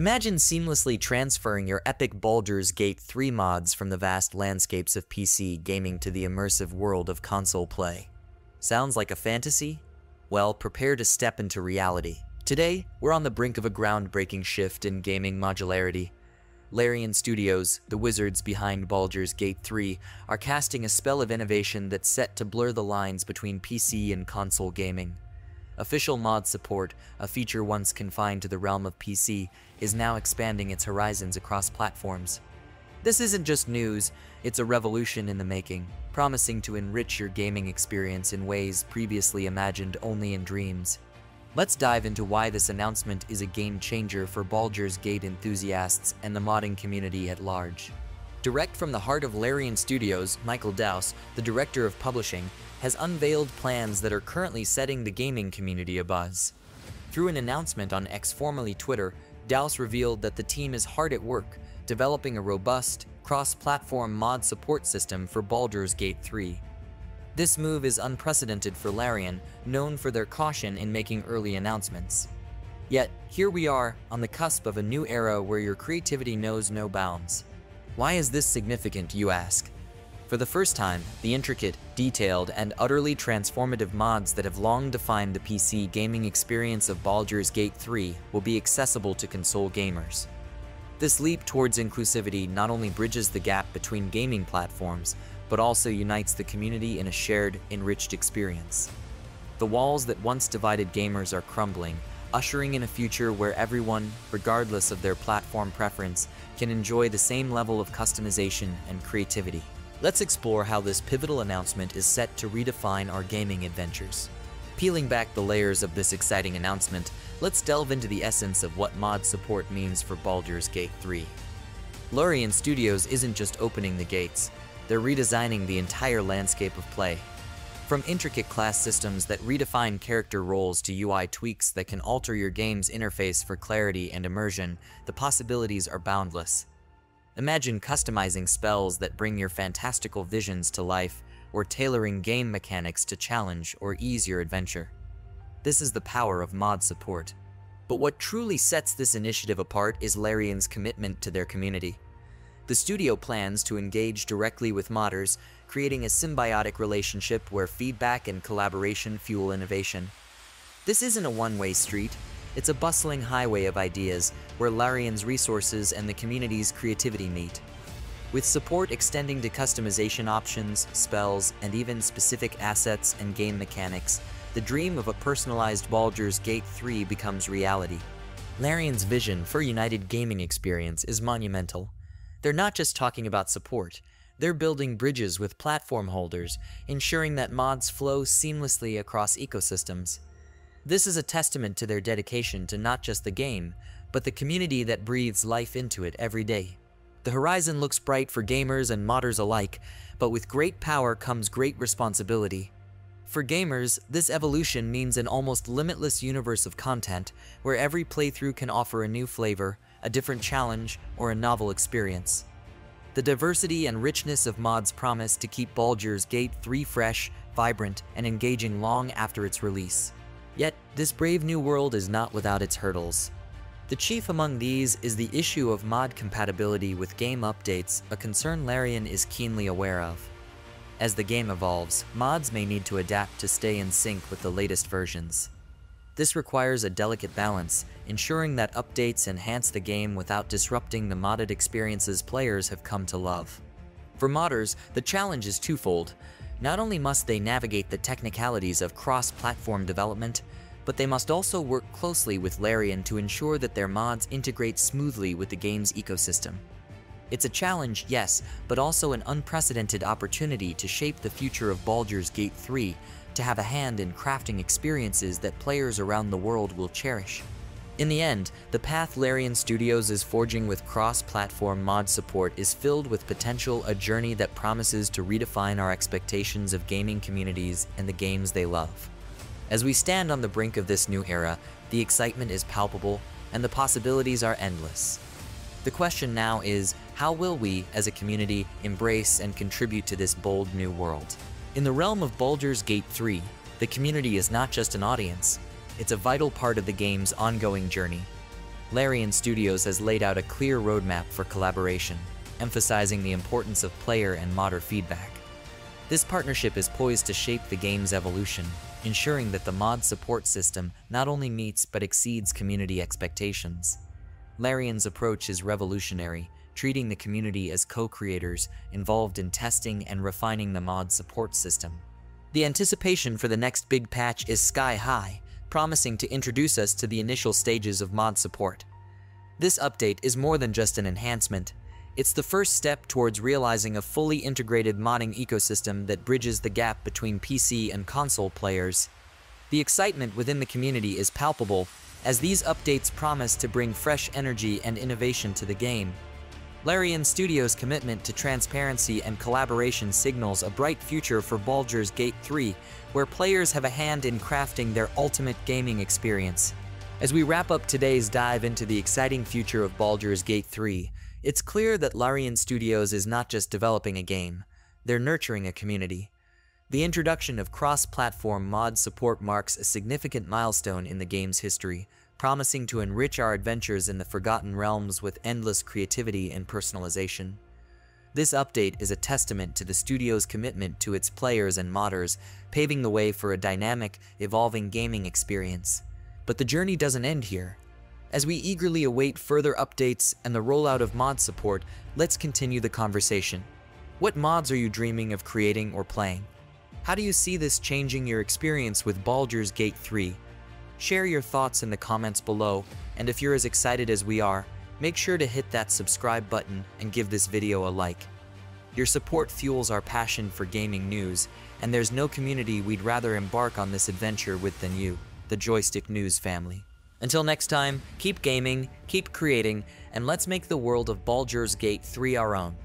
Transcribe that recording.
Imagine seamlessly transferring your epic Baldur's Gate 3 mods from the vast landscapes of PC gaming to the immersive world of console play. Sounds like a fantasy? Well, prepare to step into reality. Today, we're on the brink of a groundbreaking shift in gaming modularity. Larian Studios, the wizards behind Baldur's Gate 3, are casting a spell of innovation that's set to blur the lines between PC and console gaming. Official mod support, a feature once confined to the realm of PC, is now expanding its horizons across platforms. This isn't just news, it's a revolution in the making, promising to enrich your gaming experience in ways previously imagined only in dreams. Let's dive into why this announcement is a game changer for Baldur's Gate enthusiasts and the modding community at large. Direct from the heart of Larian Studios, Michael Douse, the director of publishing, has unveiled plans that are currently setting the gaming community abuzz. Through an announcement on X formerly Twitter, Douse revealed that the team is hard at work, developing a robust, cross-platform mod support system for Baldur's Gate 3. This move is unprecedented for Larian, known for their caution in making early announcements. Yet, here we are, on the cusp of a new era where your creativity knows no bounds. Why is this significant, you ask? For the first time, the intricate, detailed, and utterly transformative mods that have long defined the PC gaming experience of Baldur's Gate 3 will be accessible to console gamers. This leap towards inclusivity not only bridges the gap between gaming platforms, but also unites the community in a shared, enriched experience. The walls that once divided gamers are crumbling, ushering in a future where everyone, regardless of their platform preference, can enjoy the same level of customization and creativity. Let's explore how this pivotal announcement is set to redefine our gaming adventures. Peeling back the layers of this exciting announcement, let's delve into the essence of what mod support means for Baldur's Gate 3. Larian Studios isn't just opening the gates, they're redesigning the entire landscape of play. From intricate class systems that redefine character roles to UI tweaks that can alter your game's interface for clarity and immersion, the possibilities are boundless. Imagine customizing spells that bring your fantastical visions to life, or tailoring game mechanics to challenge or ease your adventure. This is the power of mod support. But what truly sets this initiative apart is Larian's commitment to their community. The studio plans to engage directly with modders, creating a symbiotic relationship where feedback and collaboration fuel innovation. This isn't a one-way street, it's a bustling highway of ideas where Larian's resources and the community's creativity meet. With support extending to customization options, spells, and even specific assets and game mechanics, the dream of a personalized Baldur's Gate 3 becomes reality. Larian's vision for United Gaming Experience is monumental. They're not just talking about support, they're building bridges with platform holders, ensuring that mods flow seamlessly across ecosystems. This is a testament to their dedication to not just the game, but the community that breathes life into it every day. The horizon looks bright for gamers and modders alike, but with great power comes great responsibility. For gamers, this evolution means an almost limitless universe of content where every playthrough can offer a new flavor, a different challenge, or a novel experience. The diversity and richness of mods promise to keep Baldur's Gate 3 fresh, vibrant, and engaging long after its release. Yet, this brave new world is not without its hurdles. The chief among these is the issue of mod compatibility with game updates, a concern Larian is keenly aware of. As the game evolves, mods may need to adapt to stay in sync with the latest versions. This requires a delicate balance, ensuring that updates enhance the game without disrupting the modded experiences players have come to love. For modders, the challenge is twofold. Not only must they navigate the technicalities of cross-platform development, but they must also work closely with Larian to ensure that their mods integrate smoothly with the game's ecosystem. It's a challenge, yes, but also an unprecedented opportunity to shape the future of Baldur's Gate 3, to have a hand in crafting experiences that players around the world will cherish. In the end, the path Larian Studios is forging with cross-platform mod support is filled with potential a journey that promises to redefine our expectations of gaming communities and the games they love. As we stand on the brink of this new era, the excitement is palpable and the possibilities are endless. The question now is, how will we, as a community, embrace and contribute to this bold new world? In the realm of Baldur's Gate 3, the community is not just an audience, it's a vital part of the game's ongoing journey. Larian Studios has laid out a clear roadmap for collaboration, emphasizing the importance of player and modder feedback. This partnership is poised to shape the game's evolution, ensuring that the mod support system not only meets but exceeds community expectations. Larian's approach is revolutionary, treating the community as co-creators involved in testing and refining the mod support system. The anticipation for the next big patch is sky high, promising to introduce us to the initial stages of mod support. This update is more than just an enhancement. It's the first step towards realizing a fully integrated modding ecosystem that bridges the gap between PC and console players. The excitement within the community is palpable, as these updates promise to bring fresh energy and innovation to the game. Larian Studios' commitment to transparency and collaboration signals a bright future for Baldur's Gate 3, where players have a hand in crafting their ultimate gaming experience. As we wrap up today's dive into the exciting future of Baldur's Gate 3, it's clear that Larian Studios is not just developing a game, they're nurturing a community. The introduction of cross-platform mod support marks a significant milestone in the game's history, promising to enrich our adventures in the Forgotten Realms with endless creativity and personalization. This update is a testament to the studio's commitment to its players and modders, paving the way for a dynamic, evolving gaming experience. But the journey doesn't end here. As we eagerly await further updates and the rollout of mod support, let's continue the conversation. What mods are you dreaming of creating or playing? How do you see this changing your experience with Baldur's Gate 3? Share your thoughts in the comments below, and if you're as excited as we are, make sure to hit that subscribe button and give this video a like. Your support fuels our passion for gaming news, and there's no community we'd rather embark on this adventure with than you, the Joystick News family. Until next time, keep gaming, keep creating, and let's make the world of Baldur's Gate 3 our own.